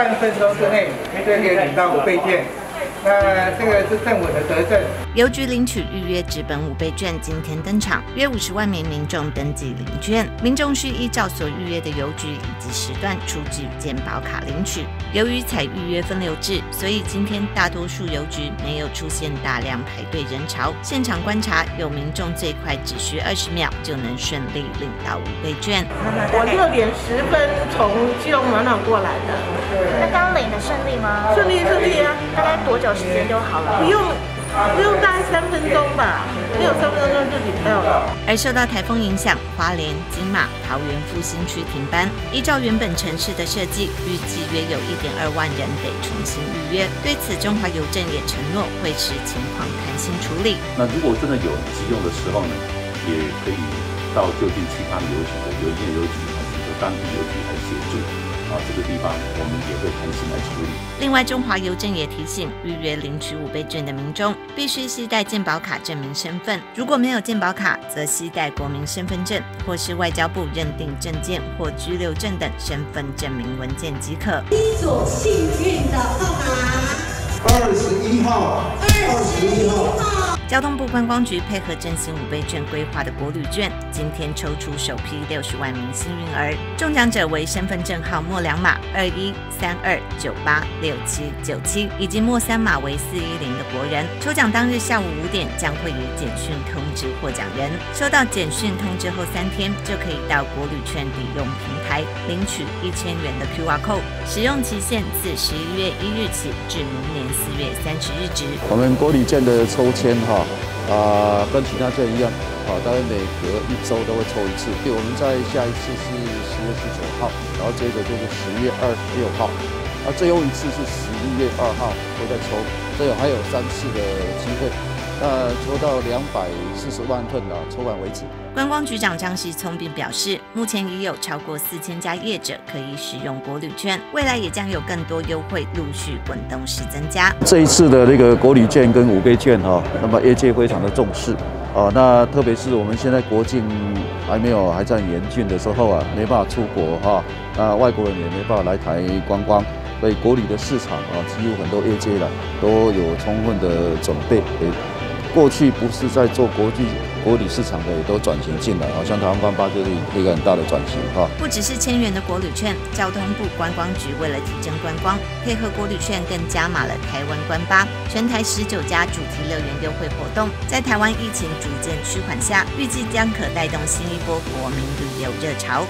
半分钟之内，就可以领到五倍券。那这个是政府的责任。邮局领取预约纸本五倍券今天登场，约五十万名民众登记领券。民众需依照所预约的邮局以及时段出具健保卡领取。由于采预约分流制，所以今天大多数邮局没有出现大量排队人潮。现场观察，有民众最快只需二十秒就能顺利领到五倍券。我六点十分从基隆暖暖过来的。那刚领的顺利吗？顺利顺利啊！时间就好了？不用。不用大概三分钟吧，没有三分钟就领到了。而受到台风影响，花莲、金马、桃园复兴区停班。依照原本城市的设计，预计约有一点二万人得重新预约。对此，中华邮政也承诺会视情况弹性处理。那如果真的有急用的时候呢，也可以到就近其他邮局的邮件邮局，或者当地邮局来协助。啊，这个地方我们也会弹性来处理。另外，中华邮政也提醒，预约领取五倍券的民众必须携带健保卡证明身份。如果没有健保卡，则携带国民身份证或是外交部认定证件或居留证等身份证明文件即可。第一组幸运的号码，二十一号，二十一号。交通部观光局配合振兴五倍券规划的国旅券，今天抽出首批六十万名幸运儿，中奖者为身份证号末两码二一三二九八六七九七，以及末三码为四一零的国人。抽奖当日下午五点将会以简讯通知获奖人，收到简讯通知后三天就可以到国旅券抵用平台领取一千元的 QR code，使用期限自十一月一日起至明年四月三十日止。我们国旅券的抽签哈。啊，跟其他券一样，啊，大概每隔一周都会抽一次。对，我们在下一次是十月十九号，然后接着就是十月二十六号，啊，最后一次是十一月二号都在抽，所以还有三次的机会。呃，抽到两百四十万份啊，抽完为止。观光局长张喜聪并表示，目前已有超过四千家业者可以使用国旅券，未来也将有更多优惠陆续滚动式增加。这一次的那个国旅券跟五倍券哈，那么业界非常的重视啊。那特别是我们现在国境还没有还在严峻的时候啊，没办法出国哈，那外国人也没办法来台观光，所以国旅的市场啊，几乎很多业界了都有充分的准备。过去不是在做国际国旅市场的，也都转型进来，好像台湾观巴就是一个很大的转型哈。不只是千元的国旅券，交通部观光局为了提振观光，配合国旅券更加码了台湾观巴，全台十九家主题乐园优惠活动。在台湾疫情逐渐趋缓下，预计将可带动新一波国民旅游热潮。